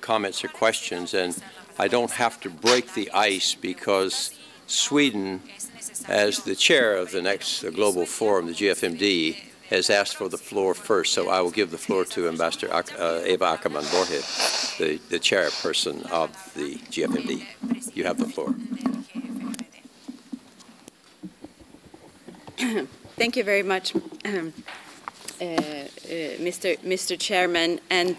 comments or questions, and I don't have to break the ice because Sweden, as the chair of the next global forum, the GFMD, has asked for the floor first, so I will give the floor to Ambassador uh, Eva Åkerman Börje, the, the chairperson of the GFMD. You have the floor. Thank you very much, uh, uh, Mr. Mr. Chairman, and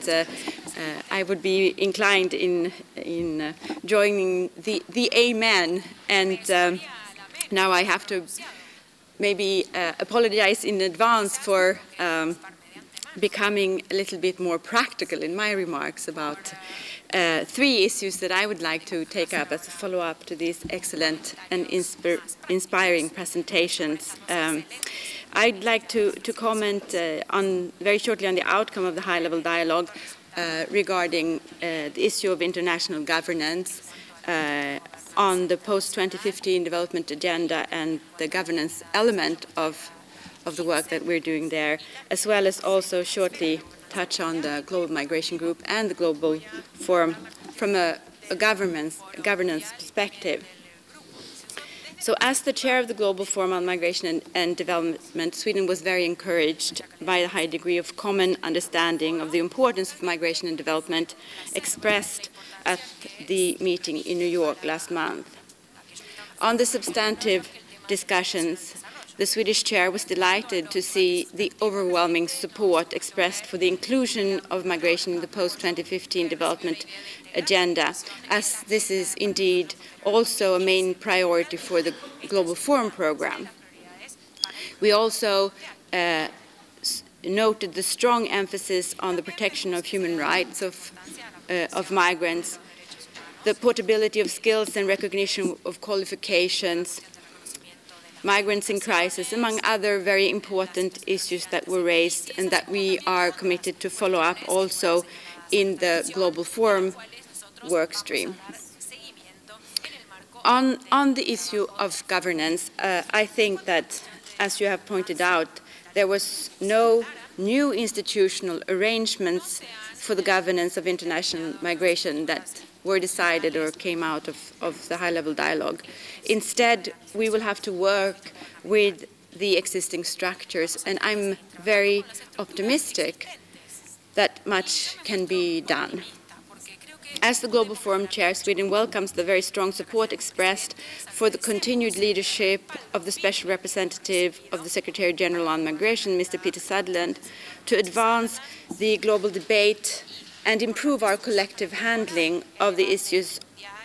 uh, I would be inclined in in uh, joining the the amen, and um, now I have to maybe uh, apologize in advance for um, becoming a little bit more practical in my remarks about uh, three issues that I would like to take up as a follow-up to these excellent and inspiring presentations. Um, I'd like to, to comment uh, on very shortly on the outcome of the high-level dialogue regarding uh, the issue of international governance uh, on the post-2015 development agenda and the governance element of, of the work that we're doing there, as well as also shortly touch on the Global Migration Group and the Global Forum from a, a governance perspective. So as the chair of the Global Forum on Migration and, and, Development, Sweden was very encouraged by the high degree of common understanding of the importance of migration and development expressed at the meeting in New York last month. On the substantive discussions, the Swedish chair was delighted to see the overwhelming support expressed for the inclusion of migration in the post-2015 development agenda, as this is indeed also a main priority for the Global Forum program. We also uh, noted the strong emphasis on the protection of human rights of, uh, of migrants, the portability of skills and recognition of qualifications, migrants in crisis, among other very important issues that were raised and that we are committed to follow up also in the Global Forum work stream. On, on the issue of governance, uh, I think that, as you have pointed out, there was no new institutional arrangements for the governance of international migration that were decided or came out of, of the high-level dialogue. Instead, we will have to work with the existing structures, and I'm very optimistic that much can be done. As the Global Forum Chair, Sweden welcomes the very strong support expressed for the continued leadership of the Special Representative of the Secretary General on Migration, Mr. Peter Sutherland, to advance the global debate and improve our collective handling of the issues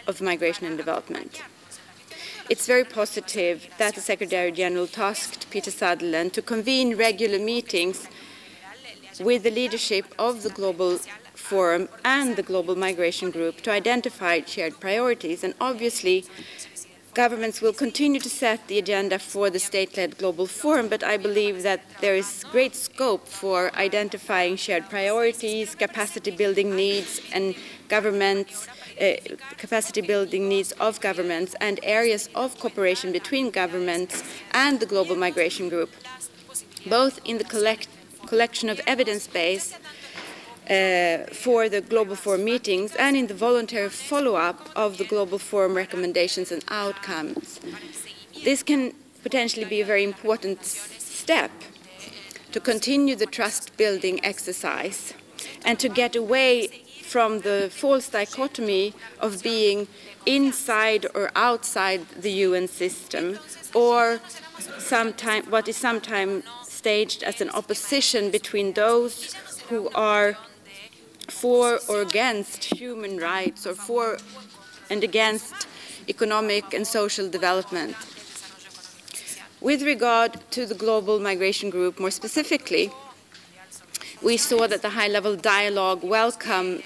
of migration and development. It's very positive that the Secretary General tasked Peter Sutherland to convene regular meetings with the leadership of the Global Forum and the Global Migration Group to identify shared priorities. And obviously, governments will continue to set the agenda for the state-led Global Forum, but I believe that there is great scope for identifying shared priorities, capacity building needs, and governments, uh, capacity building needs of governments, and areas of cooperation between governments and the Global Migration Group, both in the collect collection of evidence base uh, for the Global Forum meetings and in the voluntary follow-up of the Global Forum recommendations and outcomes. This can potentially be a very important step to continue the trust-building exercise and to get away from the false dichotomy of being inside or outside the UN system or sometime, what is sometimes staged as an opposition between those who are for or against human rights or for and against economic and social development. With regard to the Global Migration Group more specifically, we saw that the high-level dialogue welcomed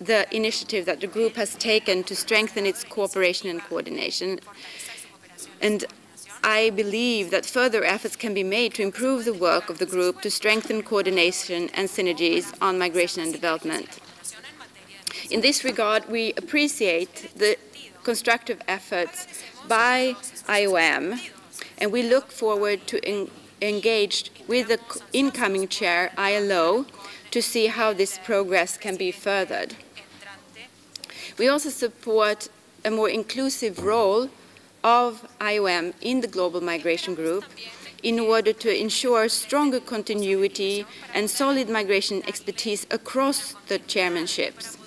the initiative that the group has taken to strengthen its cooperation and coordination. And I believe that further efforts can be made to improve the work of the group to strengthen coordination and synergies on migration and development. In this regard, we appreciate the constructive efforts by IOM, and we look forward to en engage with the incoming chair, ILO, to see how this progress can be furthered. We also support a more inclusive role of IOM in the Global Migration Group in order to ensure stronger continuity and solid migration expertise across the chairmanships.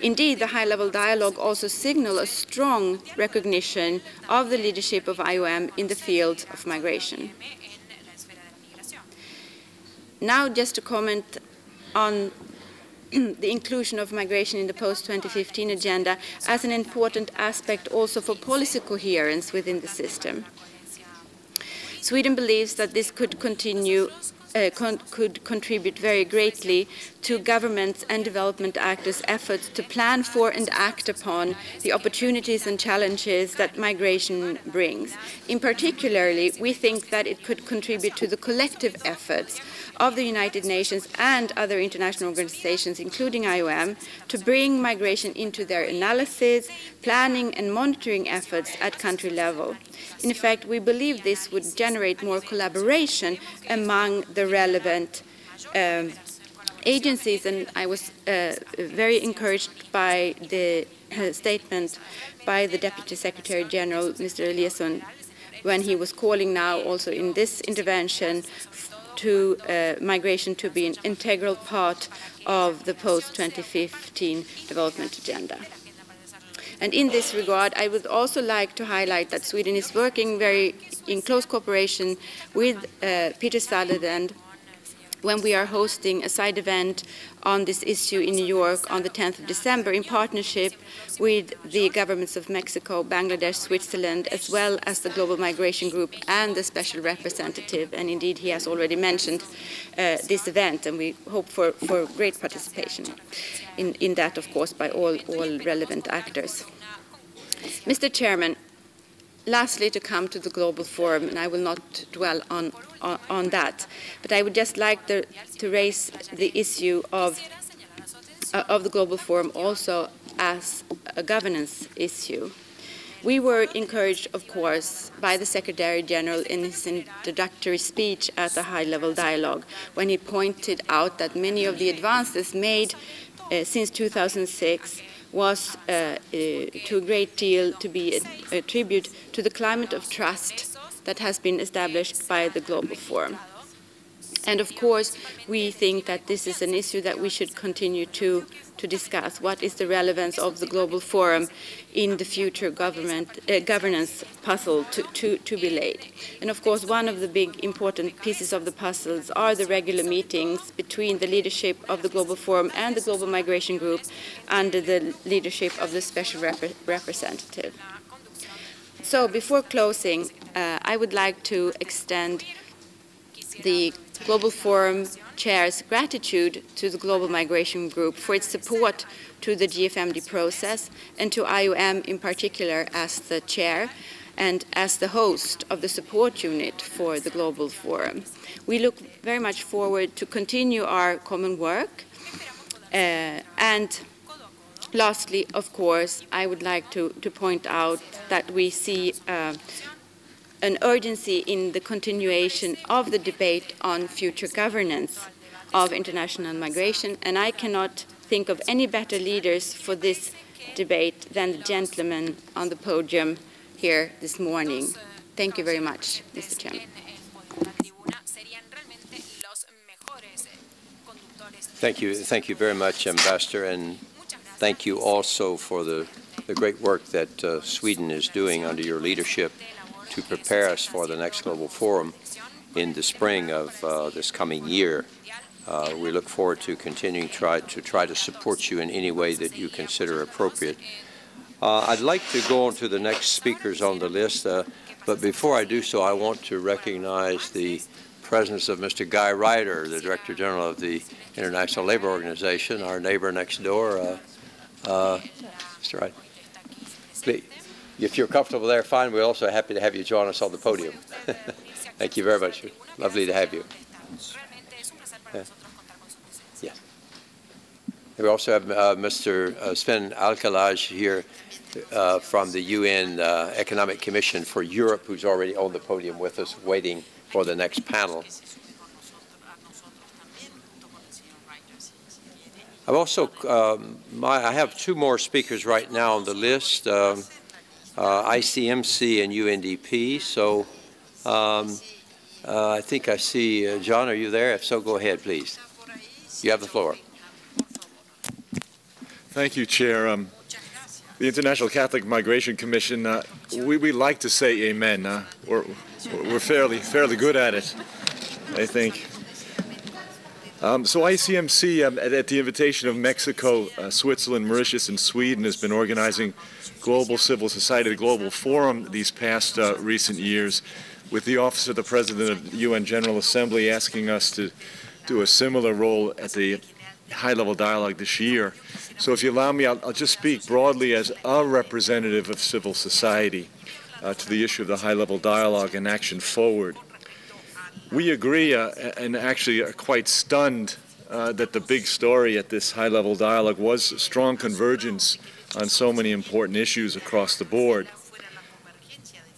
Indeed, the high-level dialogue also signals a strong recognition of the leadership of IOM in the field of migration. Now, just to comment on the inclusion of migration in the post-2015 agenda as an important aspect also for policy coherence within the system. Sweden believes that this could continue uh, con could contribute very greatly to governments and development actors' efforts to plan for and act upon the opportunities and challenges that migration brings. In particularly, we think that it could contribute to the collective efforts of the United Nations and other international organizations, including IOM, to bring migration into their analysis, planning and monitoring efforts at country level. In fact, we believe this would generate more collaboration among the relevant um, agencies, and I was uh, very encouraged by the uh, statement by the Deputy Secretary General, Mr. Eliasson, when he was calling now also in this intervention to uh, migration to be an integral part of the post-2015 development agenda. And in this regard, I would also like to highlight that Sweden is working very in close cooperation with uh, Peter Sutherland when we are hosting a side event on this issue in New York on the 10th of December in partnership with the governments of Mexico, Bangladesh, Switzerland, as well as the Global Migration Group and the Special Representative. And indeed, he has already mentioned uh, this event, and we hope for, for great participation in, in that, of course, by all, all relevant actors. Mr. Chairman, lastly, to come to the Global Forum, and I will not dwell on, on, on that, but I would just like to, to raise the issue of, uh, of the Global Forum also as a governance issue. We were encouraged, of course, by the Secretary General in his introductory speech at the high-level dialogue when he pointed out that many of the advances made uh, since 2006 was uh, uh, to a great deal to be a, a tribute to the climate of trust that has been established by the Global Forum. And of course, we think that this is an issue that we should continue to, to discuss. What is the relevance of the Global Forum in the future government, uh, governance puzzle to, to, to be laid? And of course, one of the big important pieces of the puzzles are the regular meetings between the leadership of the Global Forum and the Global Migration Group under the leadership of the Special Rep Representative. So before closing, uh, I would like to extend the Global Forum Chair's gratitude to the Global Migration Group for its support to the GFMD process and to IOM in particular as the chair and as the host of the support unit for the Global Forum. We look very much forward to continue our common work uh, and lastly, of course, I would like to, to point out that we see uh, an urgency in the continuation of the debate on future governance of international migration, and I cannot think of any better leaders for this debate than the gentleman on the podium here this morning. Thank you very much, Mr. Chairman. Thank you. Thank you very much, Ambassador, and thank you also for the, the great work that uh, Sweden is doing under your leadership to prepare us for the next Global Forum in the spring of uh, this coming year. Uh, we look forward to continuing try, to try to support you in any way that you consider appropriate. Uh, I'd like to go on to the next speakers on the list, uh, but before I do so, I want to recognize the presence of Mr. Guy Ryder, the Director General of the International Labor Organization, our neighbor next door. Uh, uh, Mr. Ryder, please. If you're comfortable there, fine. We're also happy to have you join us on the podium. Thank you very much. Lovely to have you. Yeah. Yes. We also have uh, Mr. Uh, Sven Alkalaj here uh, from the UN uh, Economic Commission for Europe, who's already on the podium with us, waiting for the next panel. I've also, um, my, I have two more speakers right now on the list, um, ICMC and UNDP. So um, uh, I think I see, uh, John, are you there? If so, go ahead, please. You have the floor. Thank you, Chair. Um, the International Catholic Migration Commission, uh, we, we like to say amen. Uh, we're, we're fairly, fairly good at it, I think. Um, so ICMC, um, at, at, the invitation of Mexico, uh, Switzerland, Mauritius, and Sweden, has been organizing Global Civil Society, the Global Forum, these past uh, recent years, with the Office of the President of the UN General Assembly asking us to do a similar role at the high-level dialogue this year. So if you allow me, I'll, I'll, just speak broadly as a representative of civil society uh, to the issue of the high-level dialogue and action forward. We agree uh, and actually are quite stunned uh, that the big story at this high-level dialogue was strong convergence on so many important issues across the board.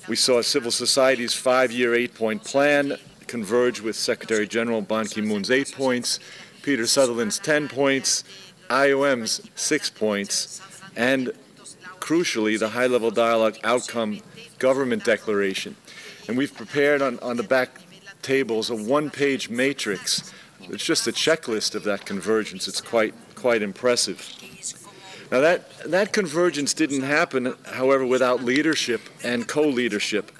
We saw civil society's five-year eight-point plan converge with Secretary General Ban Ki-moon's eight points, Peter Sutherland's 10 points, IOM's six points, and crucially, the high-level dialogue outcome government declaration. And we've prepared on, on the back tables a one-page matrix. It's just a checklist of that convergence. It's quite quite impressive. Now that that convergence didn't happen, however, without leadership and co-leadership.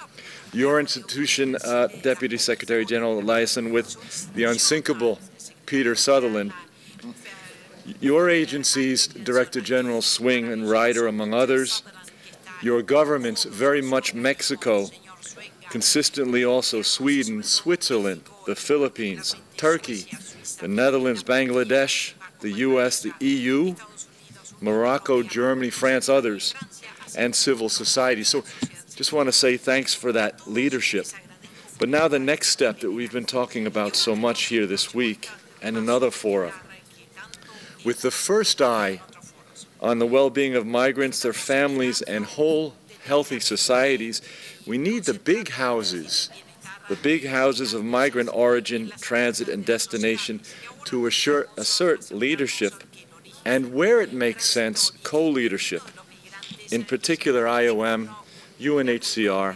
Your institution, uh, Deputy Secretary General Eliasson, with the unsinkable Peter Sutherland, your agencies, Director General Swing and Ryder, among others, your governments, very much Mexico, consistently also Sweden, Switzerland, the Philippines, Turkey, the Netherlands, Bangladesh, the U.S., the EU, Morocco, Germany, France, others, and civil society. So just want to say thanks for that leadership. But now the next step that we've been talking about so much here this week and another fora, with the first eye on the well-being of migrants, their families, and whole healthy societies, we need the big houses, the big houses of migrant origin, transit, and destination to assert, assert leadership and, where it makes sense, co-leadership, in particular IOM, UNHCR,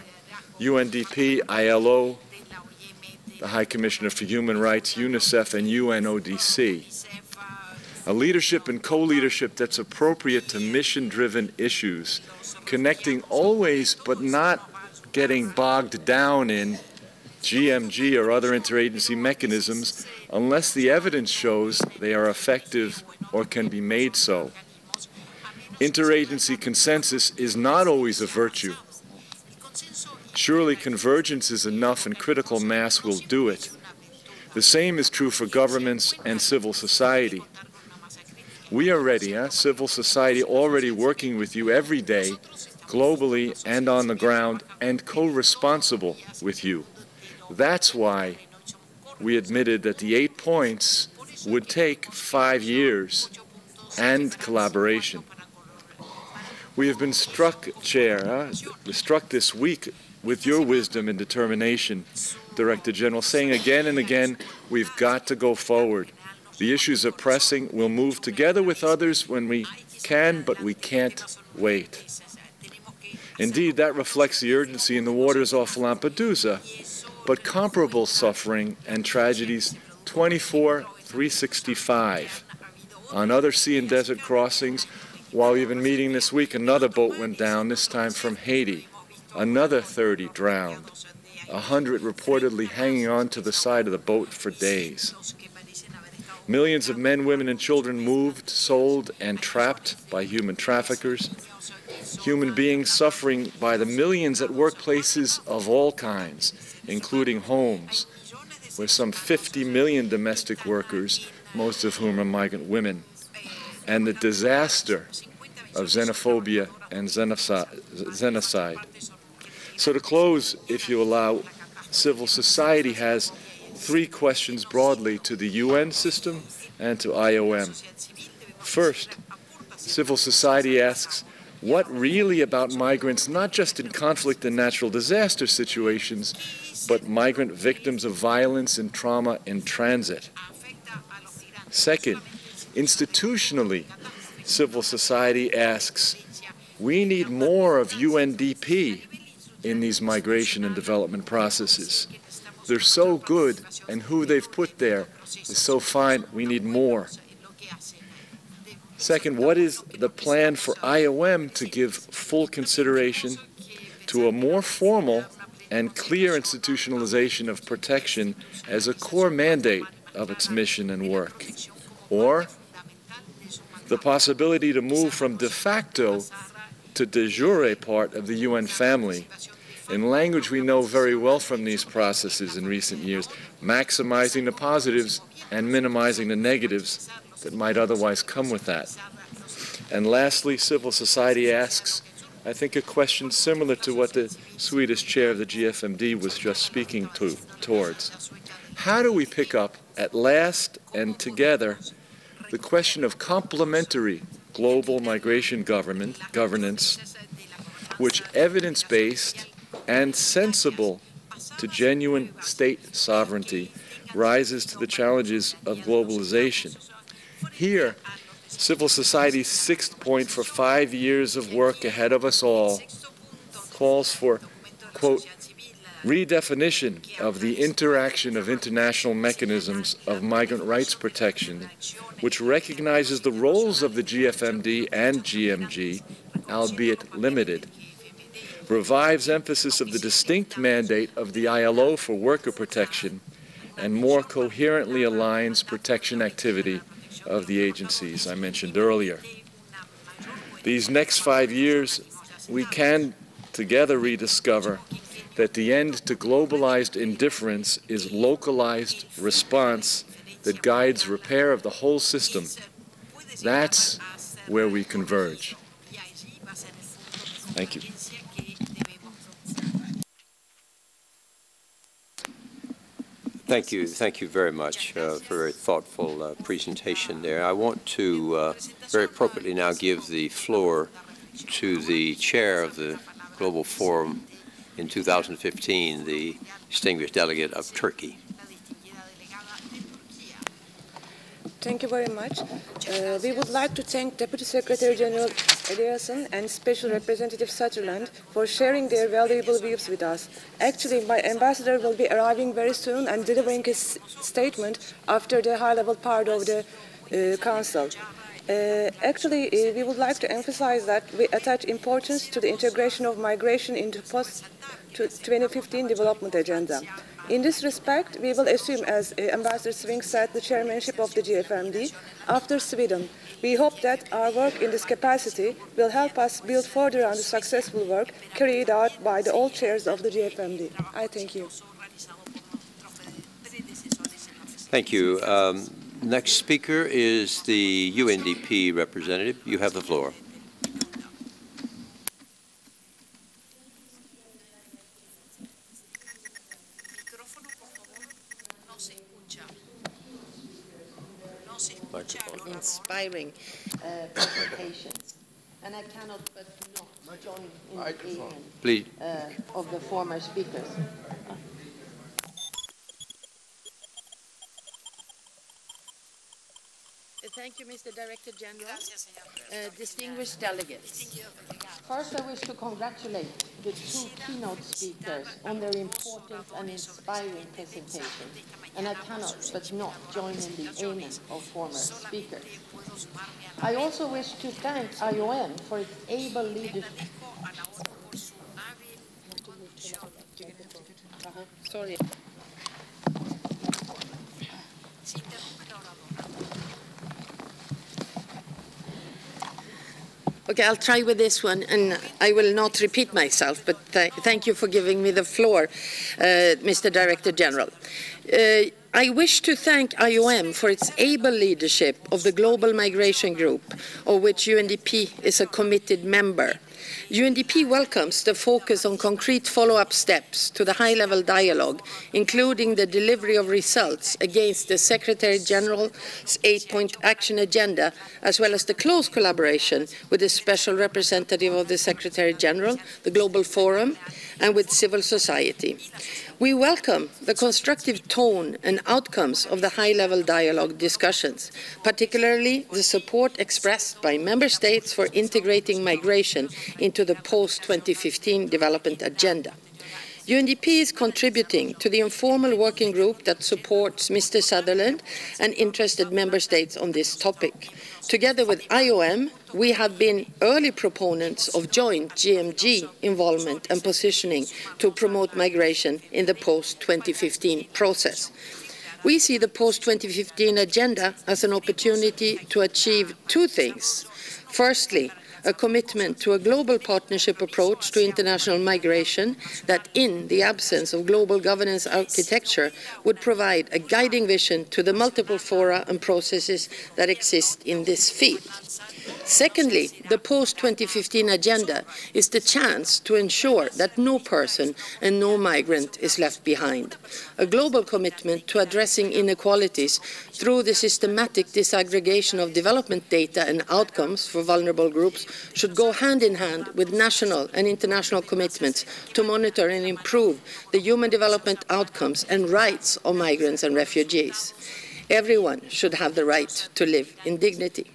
UNDP, ILO, the High Commissioner for Human Rights, UNICEF, and UNODC. A leadership and co-leadership that's appropriate to mission-driven issues, connecting always but not getting bogged down in GMG or other interagency mechanisms unless the evidence shows they are effective or can be made so. Interagency consensus is not always a virtue. Surely convergence is enough and critical mass will do it. The same is true for governments and civil society. We are ready, huh? civil society already working with you every day globally and on the ground, and co-responsible with you. That's why we admitted that the eight points would take five years and collaboration. We have been struck, Chair, uh, struck this week with your wisdom and determination, Director General, saying again and again, we've got to go forward. The issues are pressing. We'll move together with others when we can, but we can't wait. Indeed, that reflects the urgency in the waters off Lampedusa, but comparable suffering and tragedies 24 365. On other sea and desert crossings, while we've been meeting this week, another boat went down, this time from Haiti. Another 30 drowned, 100 reportedly hanging on to the side of the boat for days. Millions of men, women, and children moved, sold, and trapped by human traffickers human beings suffering by the millions at workplaces of all kinds, including homes, with some 50 million domestic workers, most of whom are migrant women, and the disaster of xenophobia and genocide. So to close, if you allow, civil society has three questions broadly to the UN system and to IOM. First, civil society asks, what really about migrants, not just in conflict and natural disaster situations, but migrant victims of violence and trauma in transit? Second, Institutionally, civil society asks, we need more of UNDP in these migration and development processes. They're so good, and who they've put there is so fine, we need more. Second, what is the plan for IOM to give full consideration to a more formal and clear institutionalization of protection as a core mandate of its mission and work? Or the possibility to move from de facto to de jure part of the UN family in language we know very well from these processes in recent years, maximizing the positives and minimizing the negatives that might otherwise come with that. And lastly, civil society asks, I think, a question similar to what the Swedish chair of the GFMD was just speaking to, towards. How do we pick up at last and together the question of complementary global migration government governance, which evidence-based and sensible to genuine state sovereignty rises to the challenges of globalization. Here, civil society's sixth point for five years of work ahead of us all calls for, quote, redefinition of the interaction of international mechanisms of migrant rights protection, which recognizes the roles of the GFMD and GMG, albeit limited, revives emphasis of the distinct mandate of the ILO for worker protection, and more coherently aligns protection activity of the agencies I mentioned earlier. These next five years, we can together rediscover that the end to globalized indifference is localized response that guides repair of the whole system. That's where we converge. Thank you. Thank you. Thank you very much uh, for a very thoughtful uh, presentation there. I want to uh, very appropriately now give the floor to the chair of the Global Forum in 2015, the distinguished delegate of Turkey. Thank you very much. Uh, we would like to thank Deputy Secretary General Eliasson and Special Representative Sutherland for sharing their valuable views with us. Actually, my ambassador will be arriving very soon and delivering his statement after the high-level part of the uh, Council. Uh, actually, uh, we would like to emphasize that we attach importance to the integration of migration into post-2015 development agenda. In this respect, we will assume, as uh, Ambassador Swing said, the chairmanship of the GFMD after Sweden. We hope that our work in this capacity will help us build further on the successful work carried out by the old chairs of the GFMD. I thank you. Thank you. Um, next speaker is the UNDP representative. You have the floor. Inspiring uh, presentations. And I cannot but not join in the amen Please. uh, of the former speakers. Thank you, Mr. Director General. Uh, distinguished delegates. First, I wish to congratulate the two keynote speakers on their important and inspiring presentation, and I cannot but not join in the amen of former speakers. I also wish to thank IOM for its able leadership. Okay, I'll try with this one, and I will not repeat myself, but th thank you for giving me the floor, uh, Mr. Director General. Uh, I wish to thank IOM for its able leadership of the Global Migration Group, of which UNDP is a committed member. UNDP welcomes the focus on concrete follow-up steps to the high-level dialogue, including the delivery of results against the Secretary General's eight-point action agenda, as well as the close collaboration with the Special Representative of the Secretary General, the Global Forum, and with civil society. We welcome the constructive tone and outcomes of the high-level dialogue discussions, particularly the support expressed by member states for integrating migration into the post-2015 development agenda. UNDP is contributing to the informal working group that supports Mr. Sutherland and interested member states on this topic. Together with IOM, we have been early proponents of joint GMG involvement and positioning to promote migration in the post-2015 process. We see the post-2015 agenda as an opportunity to achieve two things. Firstly, a commitment to a global partnership approach to international migration that, in the absence of global governance architecture, would provide a guiding vision to the multiple fora and processes that exist in this field. Secondly, the post-2015 agenda is the chance to ensure that no person and no migrant is left behind. A global commitment to addressing inequalities through the systematic disaggregation of development data and outcomes for vulnerable groups should go hand in hand with national and international commitments to monitor and improve the human development outcomes and rights of migrants and refugees. Everyone should have the right to live in dignity.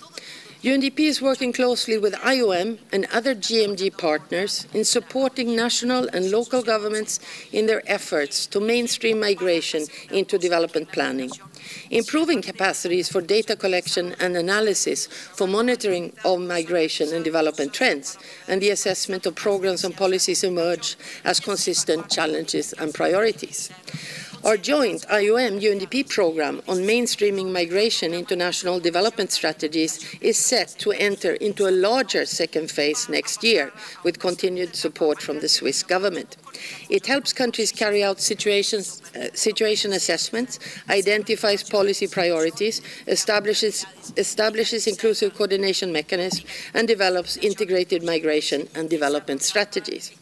UNDP is working closely with IOM and other GMG partners in supporting national and local governments in their efforts to mainstream migration into development planning. Improving capacities for data collection and analysis for monitoring of migration and development trends and the assessment of programs and policies emerge as consistent challenges and priorities. Our joint IOM-UNDP program on mainstreaming migration into national development strategies is set to enter into a larger second phase next year with continued support from the Swiss government. It helps countries carry out situations, uh, situation assessments, identifies policy priorities, establishes, establishes inclusive coordination mechanisms, and develops integrated migration and development strategies.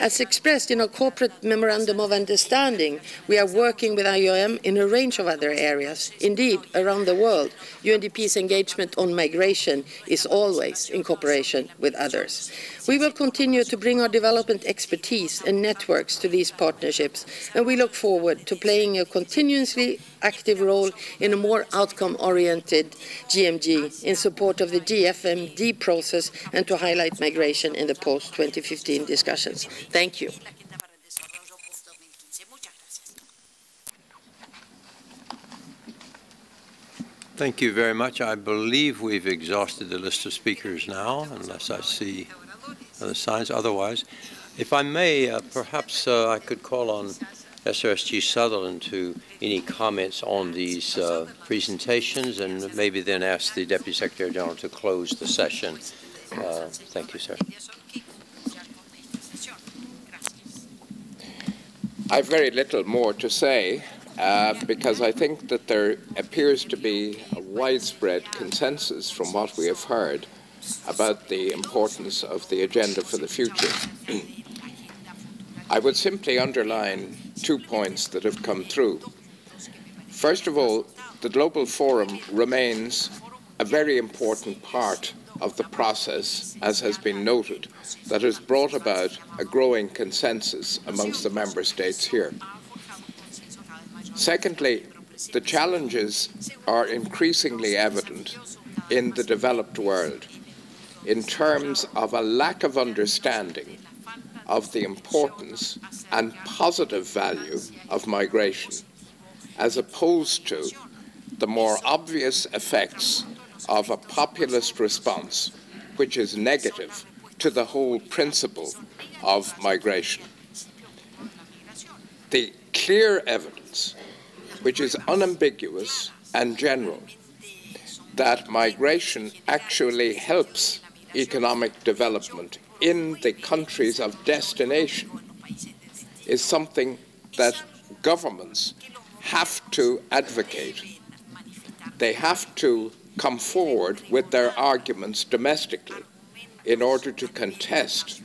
As expressed in our corporate memorandum of understanding, we are working with IOM in a range of other areas. Indeed, around the world, UNDP's engagement on migration is always in cooperation with others. We will continue to bring our development expertise and networks to these partnerships, and we look forward to playing a continuously active role in a more outcome-oriented GMG in support of the GFMD process and to highlight migration in the post-2015 discussions. Thank you. Thank you very much. I believe we've exhausted the list of speakers now, unless I see other signs. Otherwise, if I may, uh, perhaps uh, I could call on SRSG Sutherland to any comments on these uh, presentations and maybe then ask the Deputy Secretary General to close the session. Uh, thank you, sir. I've very little more to say uh, because I think that there appears to be a widespread consensus from what we have heard about the importance of the agenda for the future. I would simply underline two points that have come through. First of all, the Global Forum remains a very important part of the process, as has been noted, that has brought about a growing consensus amongst the member states here. Secondly, the challenges are increasingly evident in the developed world in terms of a lack of understanding of the importance and positive value of migration, as opposed to the more obvious effects of a populist response, which is negative to the whole principle of migration. The clear evidence, which is unambiguous and general, that migration actually helps economic development in the countries of destination is something that governments have to advocate. They have to come forward with their arguments domestically in order to contest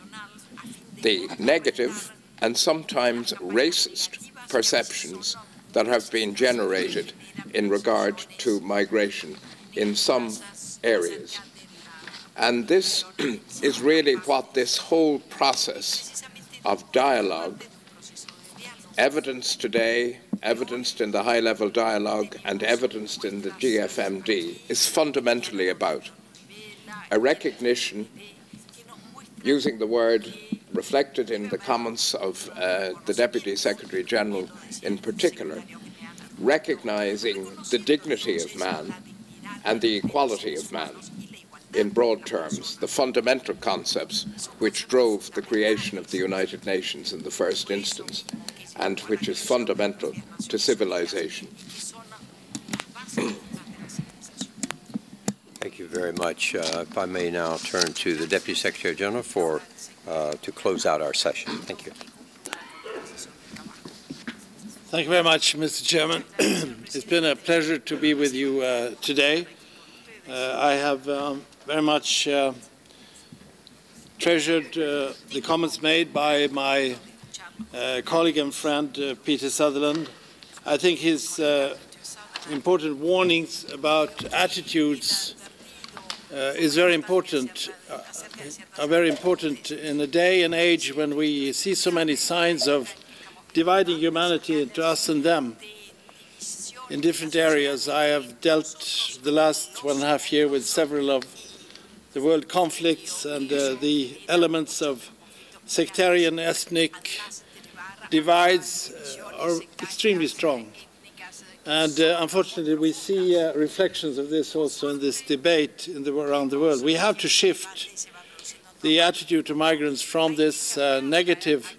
the negative and sometimes racist perceptions that have been generated in regard to migration in some areas. And this is really what this whole process of dialogue evidenced today, evidenced in the high level dialogue, and evidenced in the GFMD is fundamentally about a recognition, using the word reflected in the comments of uh, the Deputy Secretary General in particular, recognizing the dignity of man and the equality of man in broad terms, the fundamental concepts which drove the creation of the United Nations in the first instance and which is fundamental to civilization. Thank you very much. Uh, If I may now turn to the Deputy Secretary General for, uh, to close out our session. Thank you. Thank you very much, Mr. Chairman. it's been a pleasure to be with you uh, today. Uh, I have um, very much uh, treasured uh, the comments made by my uh, colleague and friend uh, Peter Sutherland. I think his important warnings about attitudes is very important, are very important in a day and age when we see so many signs of dividing humanity into us and them in different areas. I have dealt the last one and a half year with several of the world conflicts and uh, the elements of sectarian ethnic divides uh, are extremely strong. And uh, unfortunately, we see uh, reflections of this also in this debate in the, around the world. We have to shift the attitude to migrants from this negative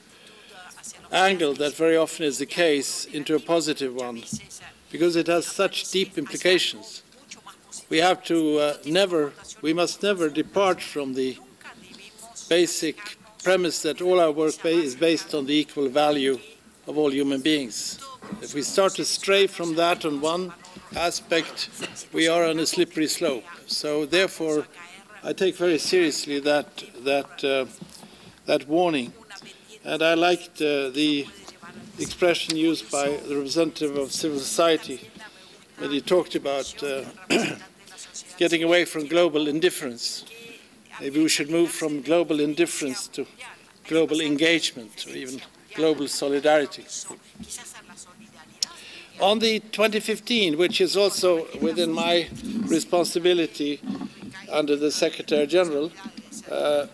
angle that very often is the case into a positive one because it has such deep implications. We have to uh, never, we must never depart from the basic premise that all our work ba is based on the equal value of all human beings. If we start to stray from that on one aspect, we are on a slippery slope. So therefore, I take very seriously that, that, uh, that warning. And I liked uh, the expression used by the representative of civil society when he talked about uh, getting away from global indifference. Maybe we should move from global indifference to global engagement or even global solidarity. On the 2015, which is also within my responsibility under the Secretary General, uh,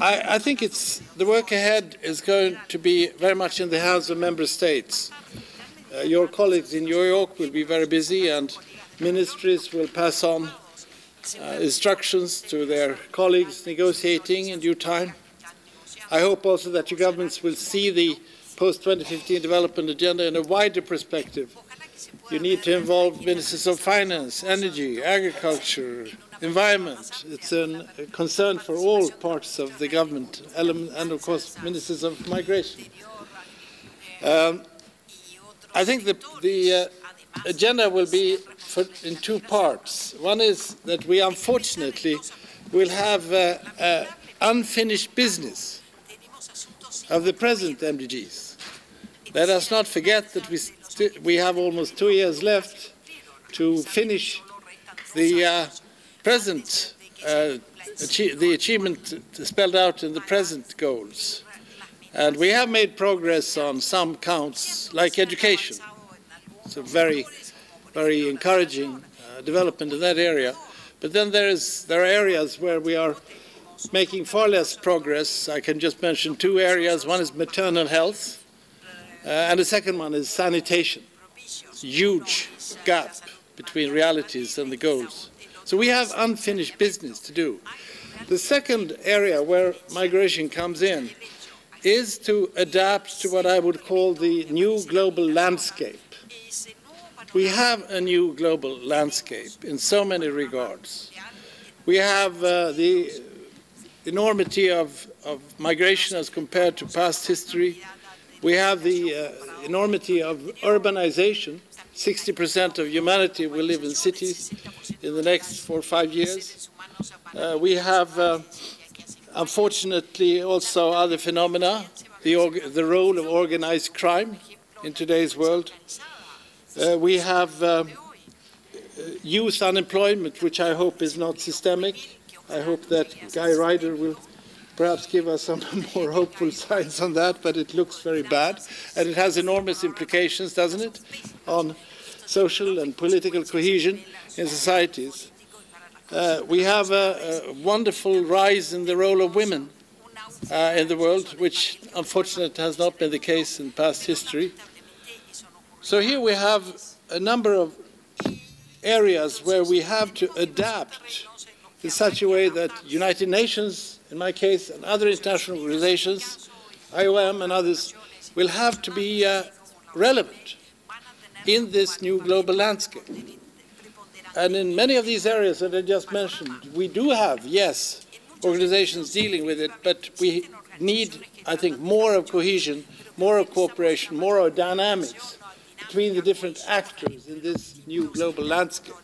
I, I, think it's the work ahead is going to be very much in the hands of member states. Uh, your colleagues in New York will be very busy, and ministries will pass on uh, instructions to their colleagues negotiating in due time. I hope also that your governments will see the post-2015 development agenda in a wider perspective. You need to involve ministers of finance, energy, agriculture, environment. It's a concern for all parts of the government, and of course, ministers of migration. Um, I think the, the uh, agenda will be in two parts. One is that we unfortunately will have uh, uh, unfinished business of the present MDGs. Let us not forget that we, we have almost two years left to finish the uh, present, uh, achieve the achievement spelled out in the present goals. And we have made progress on some counts, like education. It's a very, very encouraging uh, development in that area. But then there, is, there are areas where we are making far less progress. I can just mention two areas. One is maternal health, uh, and the second one is sanitation. Huge gap between realities and the goals. So we have unfinished business to do. The second area where migration comes in is to adapt to what I would call the new global landscape. We have a new global landscape in so many regards. We have uh, the enormity of, of, migration as compared to past history. We have the uh, enormity of urbanization 60% of humanity will live in cities in the next four or five years. Uh, we have, uh, unfortunately, also other phenomena, the, the, role of organized crime in today's world. Uh, we have uh, youth unemployment, which I hope is not systemic. I hope that Guy Ryder will perhaps give us some more hopeful signs on that, but it looks very bad. And it has enormous implications, doesn't it, on social and political cohesion in societies. Uh, we have a, a, wonderful rise in the role of women uh, in the world, which unfortunately has not been the case in past history. So here we have a number of areas where we have to adapt in such a way that United Nations, in my case, and other international organizations, IOM and others, will have to be uh, relevant in this new global landscape. And in many of these areas that I just mentioned, we do have, yes, organizations dealing with it, but we need, I think, more of cohesion, more of cooperation, more of dynamics between the different actors in this new global landscape.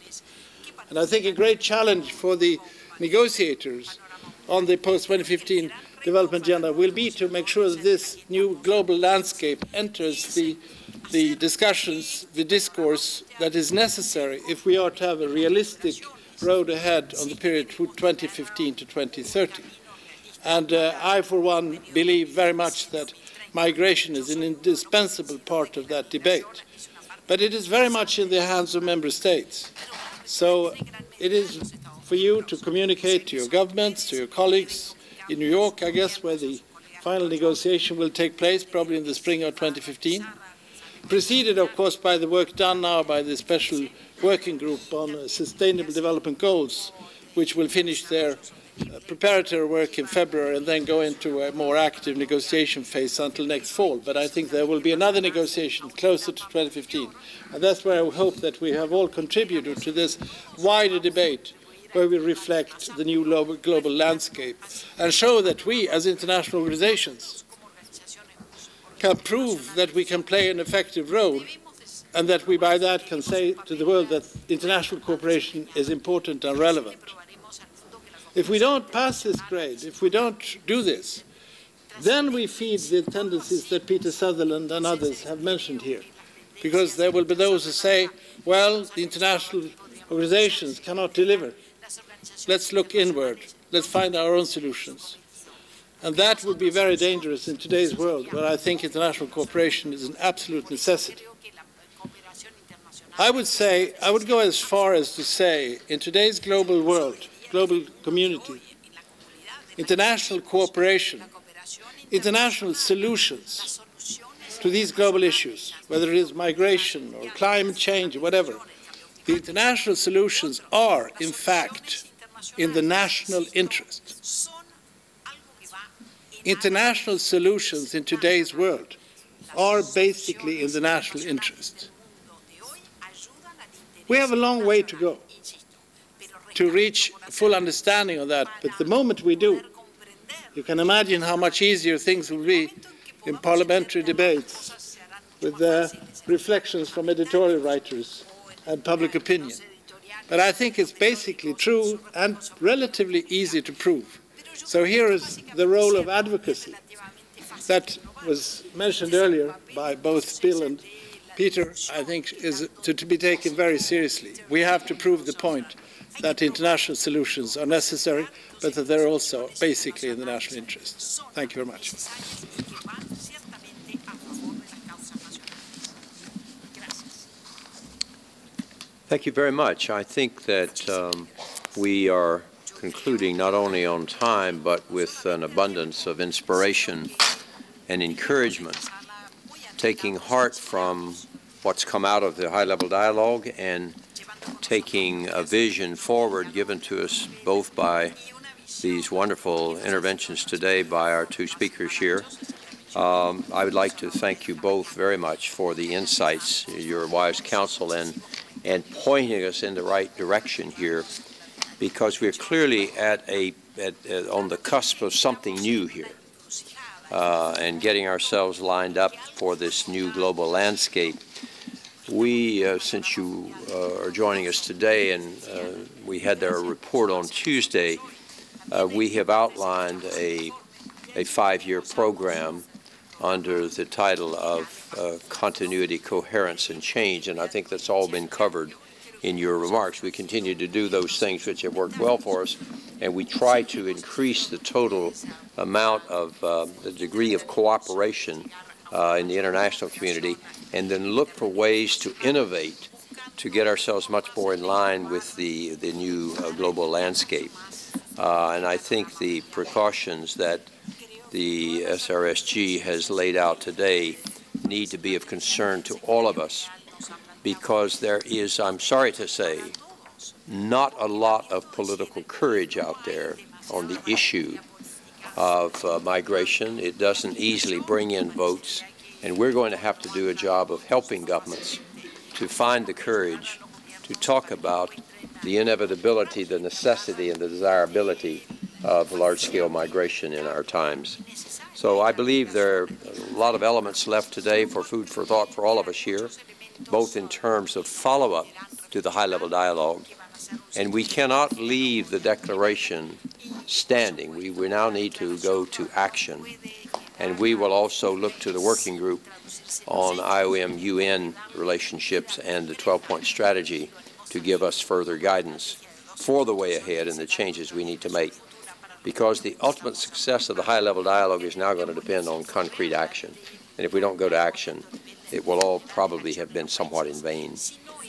And I think a great challenge for the negotiators on the post-2015 development agenda will be to make sure that this new global landscape enters the, the discussions, the discourse that is necessary if we are to have a realistic road ahead on the period 2015 to 2030. And uh, I, for one, believe very much that migration is an indispensable part of that debate. But it is very much in the hands of member states. So it is for you to communicate to your governments, to your colleagues in New York, I guess, where the final negotiation will take place, probably in the spring of 2015, preceded, of course, by the work done now by the special working group on sustainable development goals, which will finish their preparatory work in February and then go into a more active negotiation phase until next fall. But I think there will be another negotiation closer to 2015. And that's where I hope that we have all contributed to this wider debate where we reflect the new global landscape and show that we, as international organizations, can prove that we can play an effective role and that we by that can say to the world that international cooperation is important and relevant. If we don't pass this grade, if we don't do this, then we feed the tendencies that Peter Sutherland and others have mentioned here. Because there will be those who say, well, the international organizations cannot deliver. Let's look inward. Let's find our own solutions. And that would be very dangerous in today's world, where I think international cooperation is an absolute necessity. I would say, I would go as far as to say, in today's global world, global community, international cooperation, international solutions to these global issues, whether it is migration or climate change or whatever, the international solutions are, in fact, in the national interest. International solutions in today's world are basically in the national interest. We have a long way to go to reach full understanding of that. But the moment we do, you can imagine how much easier things will be in parliamentary debates with the reflections from editorial writers and public opinion. But I think it's basically true and relatively easy to prove. So here is the role of advocacy that was mentioned earlier by both Bill and Peter, I think, is to, to be taken very seriously. We have to prove the point that international solutions are necessary, but that they're also basically in the national interest. Thank you very much. Thank you very much. I think that um, we are concluding not only on time, but with an abundance of inspiration and encouragement, taking heart from what's come out of the high-level dialogue and taking a vision forward given to us both by these wonderful interventions today by our two speakers here. Um, I would like to thank you both very much for the insights, your wise counsel, and, and pointing us in the right direction here because we're clearly at a, at, at, on the cusp of something new here uh, and getting ourselves lined up for this new global landscape we, uh, since you uh, are joining us today and uh, we had our report on Tuesday, uh, we have outlined a, a five-year program under the title of uh, Continuity, Coherence, and Change, and I think that's all been covered in your remarks. We continue to do those things which have worked well for us, and we try to increase the total amount of uh, the degree of cooperation in the international community, and then look for ways to innovate to get ourselves much more in line with the, the new uh, global landscape. Uh, and I think the precautions that the SRSG has laid out today need to be of concern to all of us because there is, I'm sorry to say, not a lot of political courage out there on the issue of uh, migration. It doesn't easily bring in votes, and we're going to have to do a job of helping governments to find the courage to talk about the inevitability, the necessity, and the desirability of large-scale migration in our times. So I believe there are a lot of elements left today for food for thought for all of us here, both in terms of follow-up to the high-level dialogue, and we cannot leave the declaration standing. We, we now need to go to action, and we will also look to the working group on IOM-UN relationships and the 12-point strategy to give us further guidance for the way ahead and the changes we need to make. Because the ultimate success of the high-level dialogue is now going to depend on concrete action. And if we don't go to action, it will all probably have been somewhat in vain.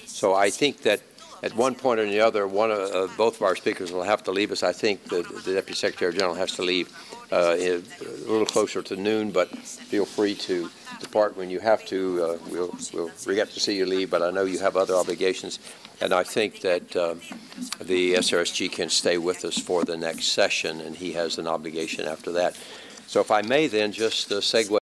So I think that at one point or the other, one of uh, both of our speakers will have to leave us. I think the, the Deputy Secretary General has to leave uh, a little closer to noon, but feel free to depart when you have to. Uh, we'll, we'll regret to see you leave, but I know you have other obligations. And I think that uh, the SRSG can stay with us for the next session, and he has an obligation after that. So if I may then just uh, segue